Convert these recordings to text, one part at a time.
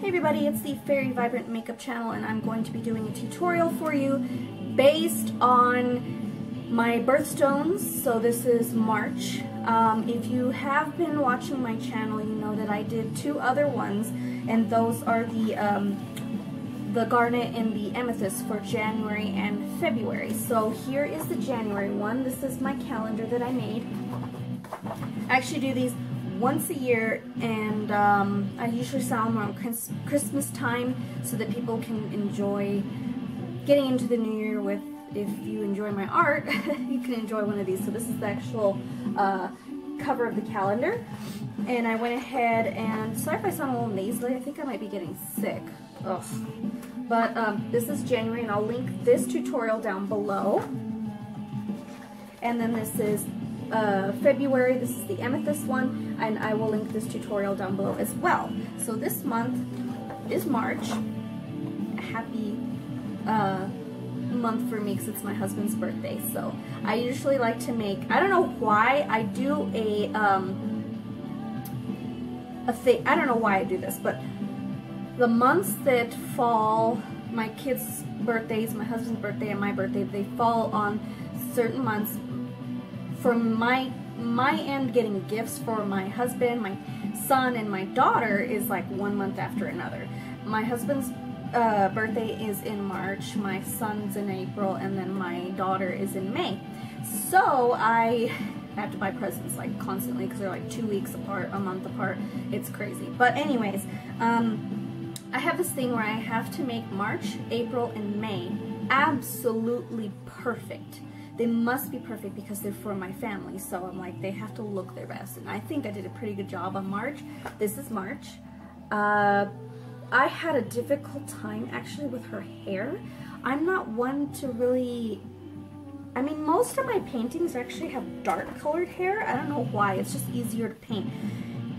Hey everybody, it's the Fairy Vibrant Makeup channel and I'm going to be doing a tutorial for you based on my birthstones. So this is March. Um, if you have been watching my channel, you know that I did two other ones and those are the um, the garnet and the amethyst for January and February. So here is the January one. This is my calendar that I made. I actually do these once a year and um, I usually sell them around Christmas time so that people can enjoy getting into the new year with if you enjoy my art you can enjoy one of these so this is the actual uh, cover of the calendar and I went ahead and sorry if I sound a little nasally I think I might be getting sick Ugh. but um, this is January and I'll link this tutorial down below and then this is uh, February. This is the amethyst one, and I will link this tutorial down below as well. So this month is March. Happy uh, month for me because it's my husband's birthday. So I usually like to make, I don't know why, I do a, um, a thing, I don't know why I do this, but the months that fall, my kids' birthdays, my husband's birthday, and my birthday, they fall on certain months from my my end getting gifts for my husband, my son, and my daughter is like one month after another. My husband's uh, birthday is in March, my son's in April, and then my daughter is in May. So I have to buy presents like constantly because they're like two weeks apart, a month apart. It's crazy. But anyways, um, I have this thing where I have to make March, April, and May absolutely perfect they must be perfect because they're for my family. So I'm like, they have to look their best. And I think I did a pretty good job on March. This is March. Uh, I had a difficult time actually with her hair. I'm not one to really, I mean, most of my paintings actually have dark colored hair. I don't know why, it's just easier to paint.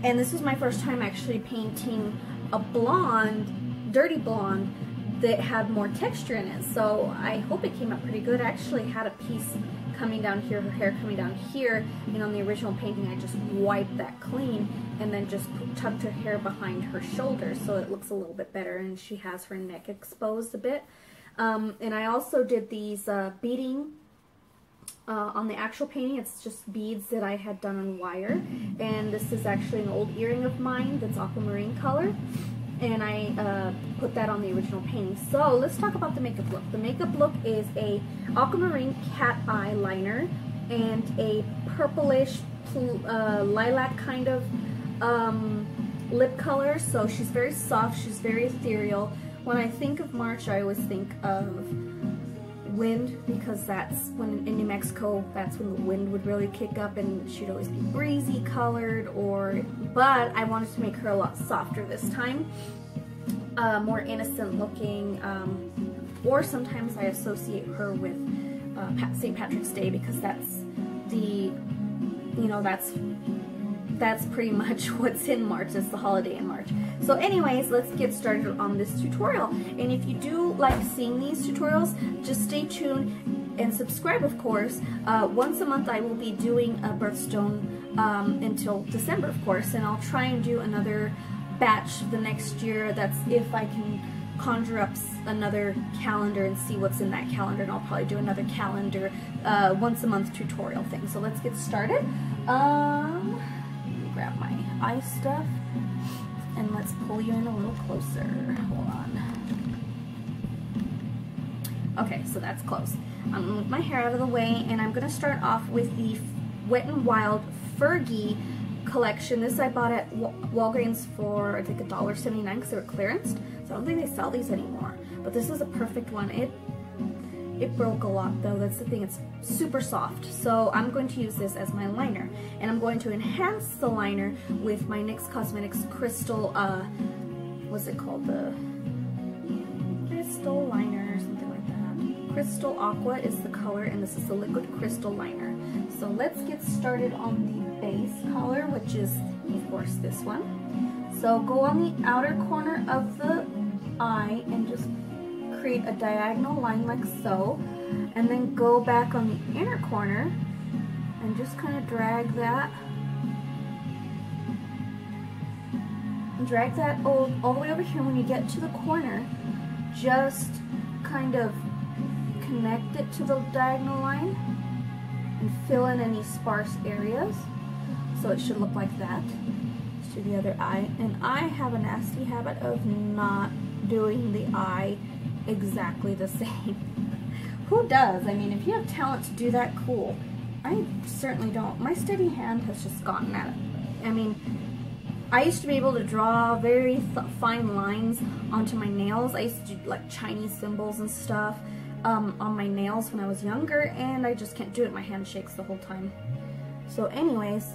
And this was my first time actually painting a blonde, dirty blonde, that had more texture in it. So I hope it came out pretty good. I actually had a piece coming down here, her hair coming down here, and on the original painting I just wiped that clean and then just tucked her hair behind her shoulders so it looks a little bit better and she has her neck exposed a bit. Um, and I also did these uh, beading uh, on the actual painting, it's just beads that I had done on wire. And this is actually an old earring of mine that's aquamarine color and I uh, put that on the original painting. So let's talk about the makeup look. The makeup look is a aquamarine cat eye liner and a purplish uh, lilac kind of um, lip color. So she's very soft, she's very ethereal. When I think of March, I always think of wind because that's when in New Mexico that's when the wind would really kick up and she'd always be breezy colored or but I wanted to make her a lot softer this time uh, more innocent looking um, or sometimes I associate her with uh, St. Patrick's Day because that's the you know that's that's pretty much what's in March. It's the holiday in March. So anyways, let's get started on this tutorial. And if you do like seeing these tutorials, just stay tuned and subscribe, of course. Uh, once a month, I will be doing a birthstone um, until December, of course. And I'll try and do another batch the next year. That's if I can conjure up another calendar and see what's in that calendar and I'll probably do another calendar uh, once a month tutorial thing. So let's get started. Um, grab my eye stuff and let's pull you in a little closer. Hold on. Okay, so that's close. I'm gonna move my hair out of the way and I'm gonna start off with the Wet n Wild Fergie collection. This I bought at Walgreens for I think $1.79 because they were clearanced. So I don't think they sell these anymore. But this is a perfect one. It it broke a lot though, that's the thing, it's super soft. So I'm going to use this as my liner. And I'm going to enhance the liner with my NYX Cosmetics Crystal, uh, what's it called? The Crystal Aqua is the color and this is the liquid crystal liner. So let's get started on the base color, which is, of course, this one. So go on the outer corner of the eye and just create a diagonal line like so and then go back on the inner corner and just kind of drag that drag that all, all the way over here when you get to the corner just kind of connect it to the diagonal line and fill in any sparse areas. So it should look like that. To the other eye. And I have a nasty habit of not doing the eye exactly the same. Who does? I mean if you have talent to do that cool. I certainly don't. My steady hand has just gotten at it. I mean I used to be able to draw very fine lines onto my nails. I used to do like Chinese symbols and stuff um, on my nails when I was younger and I just can't do it. My hand shakes the whole time. So anyways,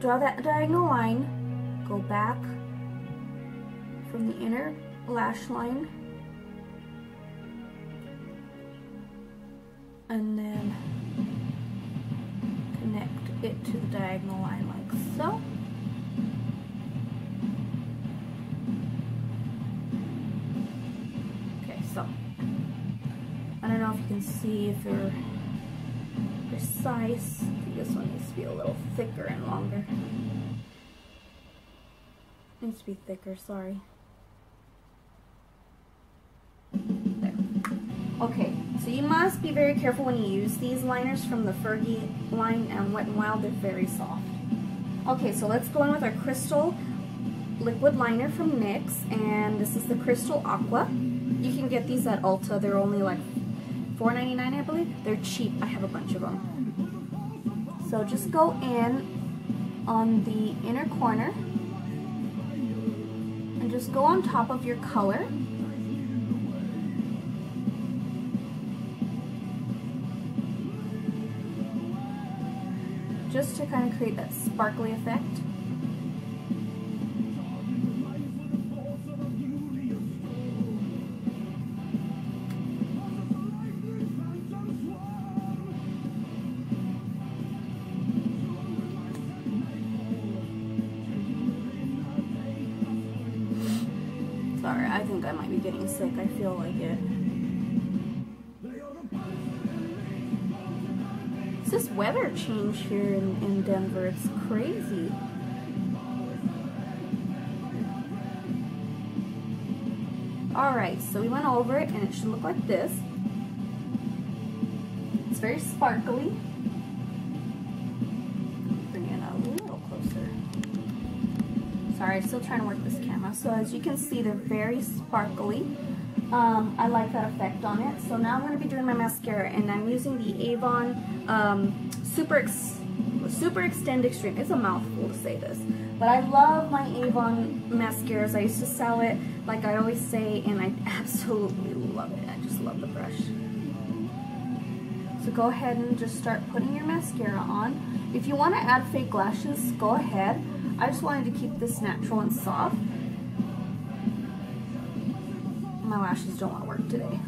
draw that diagonal line, go back from the inner lash line and then connect it to the diagonal line like so. See if they're precise. this one needs to be a little thicker and longer. It Needs to be thicker, sorry. There. Okay, so you must be very careful when you use these liners from the Fergie line and Wet n Wild. They're very soft. Okay, so let's go in with our crystal liquid liner from NYX, and this is the Crystal Aqua. You can get these at Ulta. They're only like $4.99 I believe. They're cheap. I have a bunch of them. So just go in on the inner corner and just go on top of your color. Just to kind of create that sparkly effect. Getting sick. I feel like it. It's this weather change here in, in Denver. It's crazy. Alright, so we went over it and it should look like this. It's very sparkly. Sorry, still trying to work this camera. so as you can see, they're very sparkly. Um, I like that effect on it. So now I'm going to be doing my mascara, and I'm using the Avon um, Super, Ex Super Extend Extreme. It's a mouthful to say this. But I love my Avon mascaras. I used to sell it, like I always say, and I absolutely love it. I just love the brush. So go ahead and just start putting your mascara on. If you want to add fake lashes, go ahead. I just wanted to keep this natural and soft my lashes don't want to work today.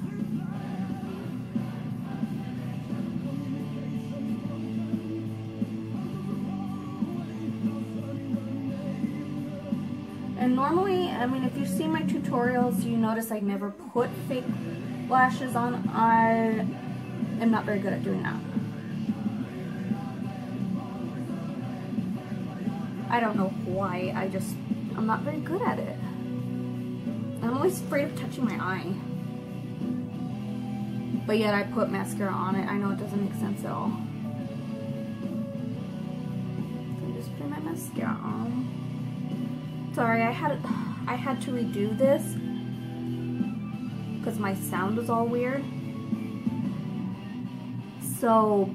And normally, I mean, if you see my tutorials, you notice I never put fake lashes on. I am not very good at doing that. I don't know why, I just, I'm not very good at it. I'm always afraid of touching my eye. But yet I put mascara on it. I know it doesn't make sense at all. So I'm just putting my mascara on. Sorry, I had I had to redo this because my sound was all weird. So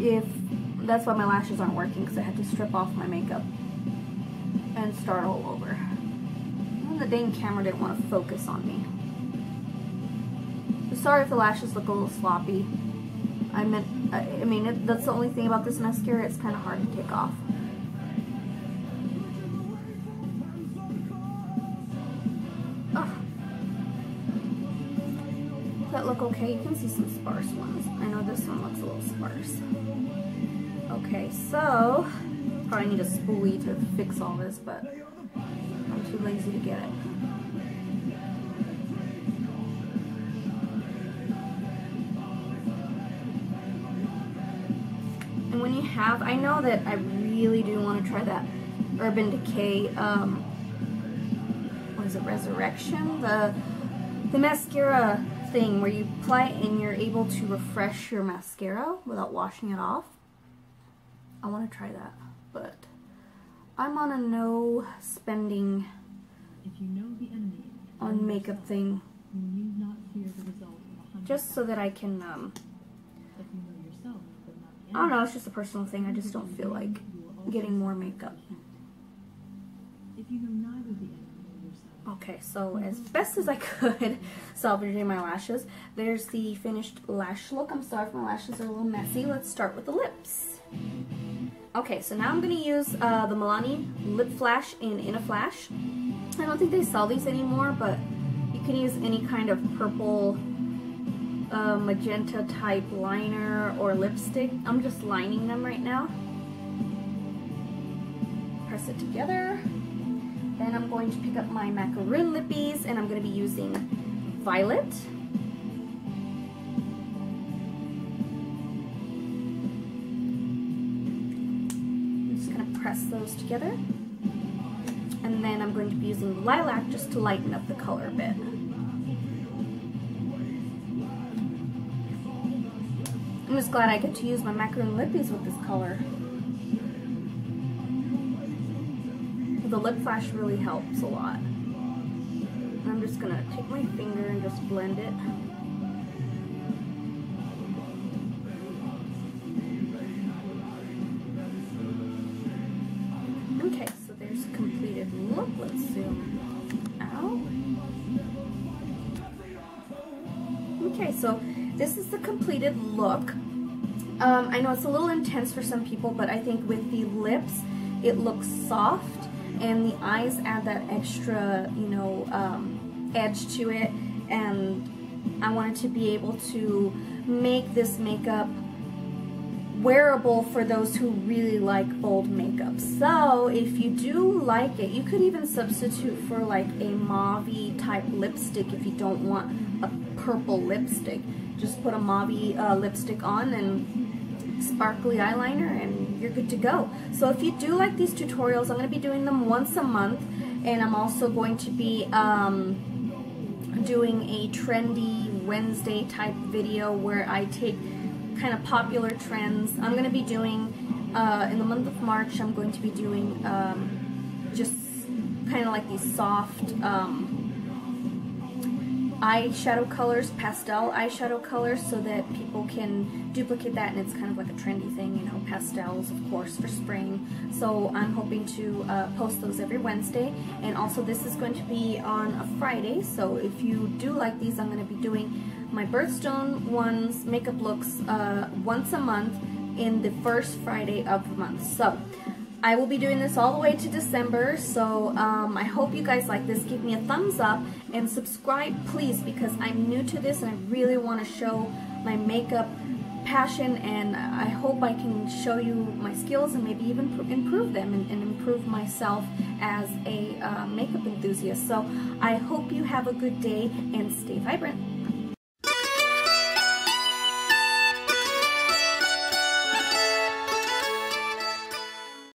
if that's why my lashes aren't working because I had to strip off my makeup and start all over the dang camera didn't want to focus on me. Sorry if the lashes look a little sloppy. I meant, I mean, it, that's the only thing about this mascara, it's kind of hard to take off. Does that look okay? You can see some sparse ones. I know this one looks a little sparse. Okay, so, probably need a spoolie to fix all this, but I'm too lazy to get it. And when you have, I know that I really do want to try that Urban Decay, um, what is it, Resurrection? The, the mascara thing where you apply it and you're able to refresh your mascara without washing it off. I want to try that. I'm on a no spending If you know the enemy, on makeup thing you need not fear the result of a hundred. just so that I can, um, If you know yourself, but not I don't know, it's just a personal thing. I just don't feel like you will also getting more makeup. If you know neither the enemy Okay, so as best as I could, salvaging my lashes, there's the finished lash look. I'm sorry if my lashes are a little messy. Let's start with the lips. Okay, so now I'm going to use uh, the Milani Lip Flash in In a Flash. I don't think they sell these anymore, but you can use any kind of purple uh, magenta type liner or lipstick. I'm just lining them right now. Press it together. Then I'm going to pick up my macaroon lippies and I'm going to be using violet. Press those together. And then I'm going to be using lilac just to lighten up the color a bit. I'm just glad I get to use my macaroon lippies with this color. The lip flash really helps a lot. I'm just gonna take my finger and just blend it. Completed look. Um, I know it's a little intense for some people, but I think with the lips, it looks soft, and the eyes add that extra, you know, um, edge to it, and I wanted to be able to make this makeup wearable for those who really like bold makeup. So if you do like it, you could even substitute for like a mauve type lipstick if you don't want a purple lipstick. Just put a mauve uh, lipstick on and sparkly eyeliner and you're good to go. So if you do like these tutorials, I'm going to be doing them once a month and I'm also going to be um, doing a trendy Wednesday type video where I take kind of popular trends. I'm going to be doing, uh, in the month of March, I'm going to be doing um, just kind of like these soft um, eyeshadow colors, pastel eyeshadow colors, so that people can duplicate that and it's kind of like a trendy thing, you know, pastels, of course, for spring. So I'm hoping to uh, post those every Wednesday. And also this is going to be on a Friday, so if you do like these, I'm going to be doing my birthstone ones, makeup looks, uh, once a month in the first Friday of the month. So I will be doing this all the way to December, so um, I hope you guys like this. Give me a thumbs up and subscribe, please, because I'm new to this and I really want to show my makeup passion and I hope I can show you my skills and maybe even improve them and, and improve myself as a uh, makeup enthusiast. So I hope you have a good day and stay vibrant.